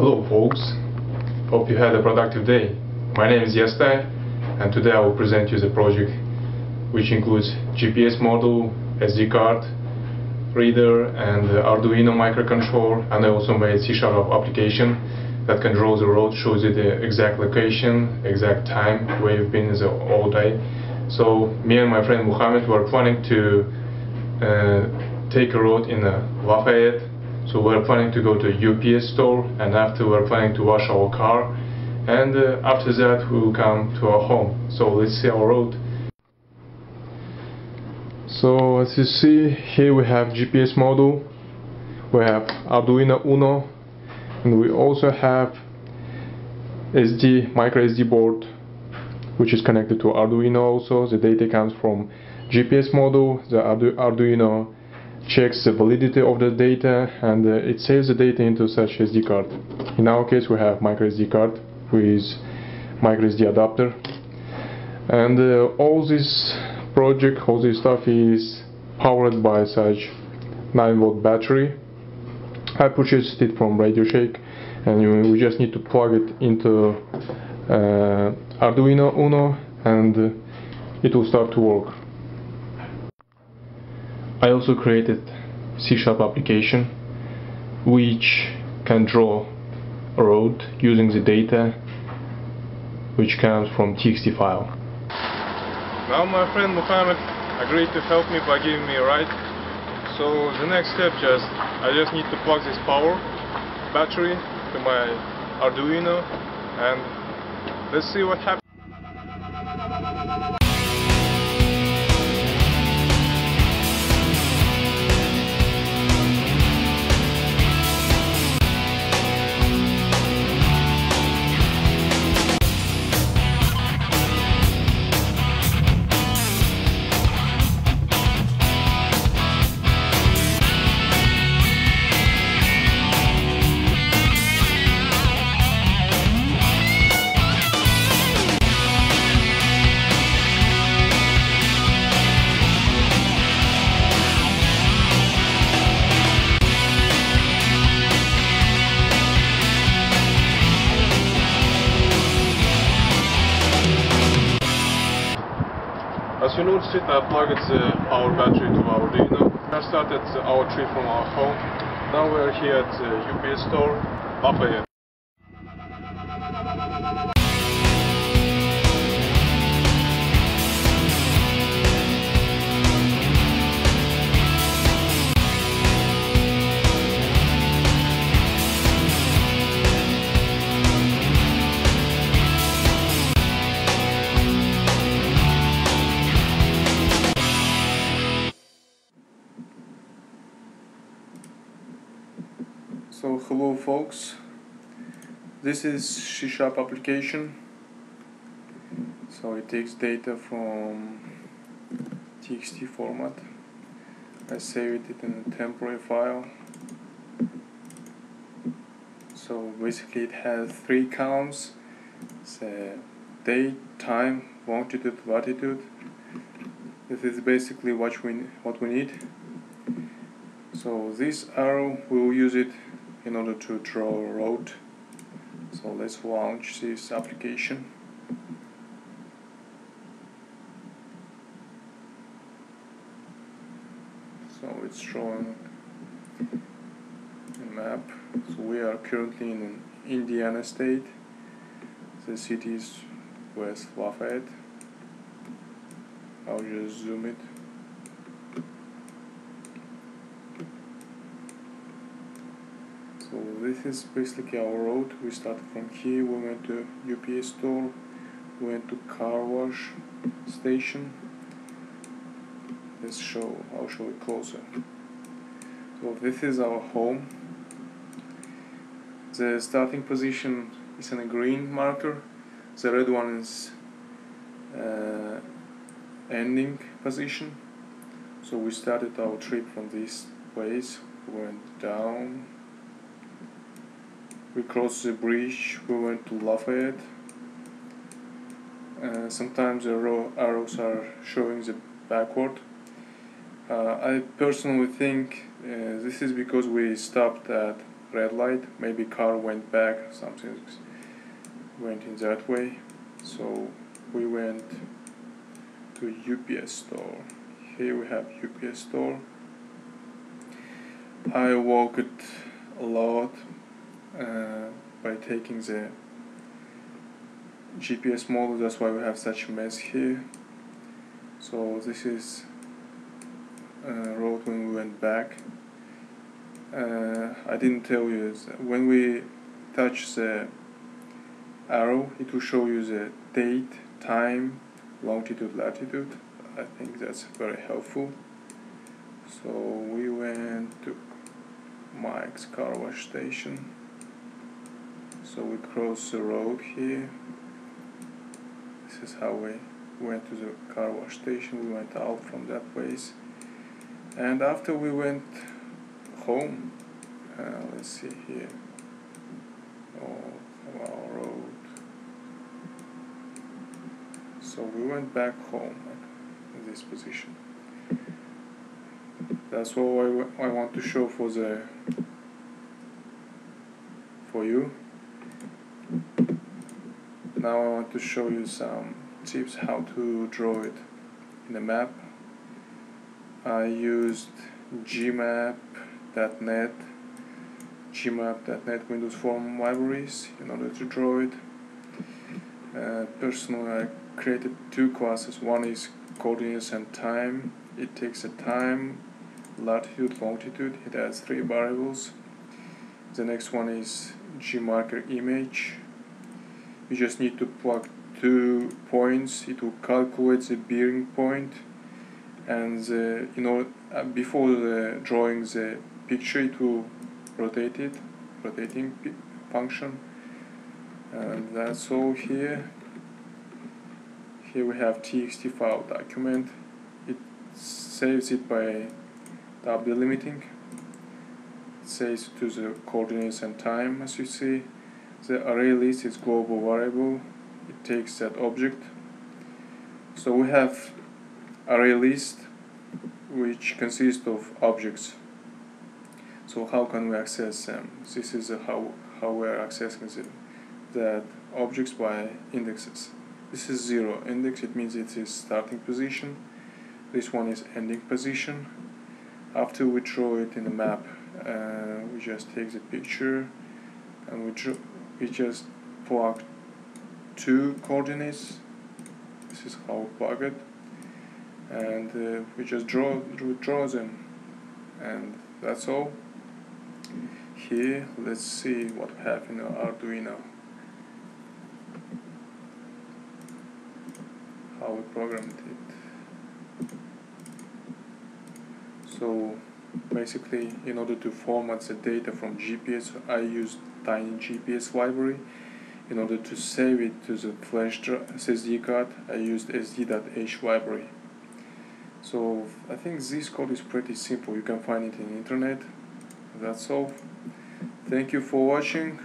Hello folks, hope you had a productive day. My name is Yestai and today I will present you the project which includes GPS module, SD card, reader and Arduino microcontroller and I also made C-sharp application that controls the road, shows you the exact location, exact time where you've been the all day. So me and my friend Muhammad were planning to uh, take a road in uh, Lafayette so we're planning to go to UPS store and after we're planning to wash our car and uh, after that we will come to our home. So let's see our road. So as you see here we have GPS module, we have Arduino Uno and we also have SD micro SD board which is connected to Arduino also. The data comes from GPS module, the Ardu Arduino checks the validity of the data and uh, it saves the data into such SD card. In our case we have micro SD card with micro SD adapter and uh, all this project, all this stuff is powered by such 9 volt battery. I purchased it from Radio Shack and we just need to plug it into uh, Arduino Uno and it will start to work. I also created C-sharp application which can draw a road using the data which comes from TXT file. Now my friend Muhammad agreed to help me by giving me a ride. So the next step just I just need to plug this power battery to my Arduino and let's see what happens. Noticed uh, it, uh, I plugged the power battery to our Arduino. I started our trip from our home. Now we're here at uh, the UPS store, Lafayette. Hello folks, this is C-sharp application. So it takes data from TXT format. I saved it in a temporary file. So basically it has three counts. It's date, time, longitude, latitude. This is basically what we what we need. So this arrow we will use it in order to draw a road. So let's launch this application. So it's showing a map. So we are currently in Indiana state. The city is West Lafayette. I'll just zoom it. So this is basically our road. We started from here, we went to UPS store, we went to car wash station. Let's show, I'll show it closer. So this is our home. The starting position is in a green marker. The red one is uh, ending position. So we started our trip from this place, we went down we crossed the bridge, we went to Lafayette. Uh, sometimes the arrows are showing the backward. Uh, I personally think uh, this is because we stopped at red light. Maybe car went back something went in that way. So we went to UPS store. Here we have UPS store. I walked a lot uh, by taking the GPS model that's why we have such a mess here. So this is uh, road when we went back. Uh, I didn't tell you when we touch the arrow it will show you the date time longitude latitude. I think that's very helpful. So we went to Mike's car wash station so we cross the road here. This is how we went to the car wash station. We went out from that place. And after we went home uh, let's see here. Oh our road. So we went back home in this position. That's all I, I want to show for the for you now I want to show you some tips how to draw it in a map. I used gmap.net gmap.net Windows Form libraries in order to draw it. Uh, personally I created two classes. One is coordinates and time. It takes a time latitude longitude. It has three variables. The next one is gmarker image you just need to plug two points. It will calculate the bearing point. And the, you know uh, before the drawing the picture it will rotate it rotating function. And that's all here. Here we have txt file document. It saves it by W limiting it says to the coordinates and time as you see the array list is global variable. It takes that object. So we have array list which consists of objects. So how can we access them? This is how how we are accessing the, that objects by indexes. This is zero index. It means it is starting position. This one is ending position. After we draw it in the map uh, we just take the picture and we draw we just plug two coordinates this is how we plug it. And uh, we just draw, draw them. And that's all. Here let's see what we have in our Arduino. How we programmed it. So basically in order to format the data from GPS I used tiny GPS library in order to save it to the flash SSD card I used sd.h library. So I think this code is pretty simple. You can find it in internet. That's all. Thank you for watching